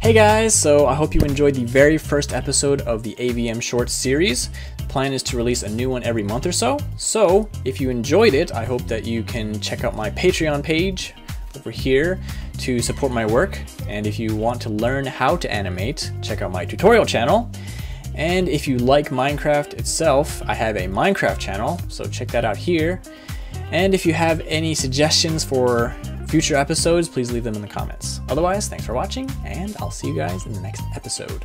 Hey guys, so I hope you enjoyed the very first episode of the AVM Shorts series. The plan is to release a new one every month or so. So, if you enjoyed it, I hope that you can check out my Patreon page over here to support my work. And if you want to learn how to animate, check out my tutorial channel. And if you like Minecraft itself, I have a Minecraft channel, so check that out here. And if you have any suggestions for future episodes, please leave them in the comments. Otherwise, thanks for watching, and I'll see you guys in the next episode.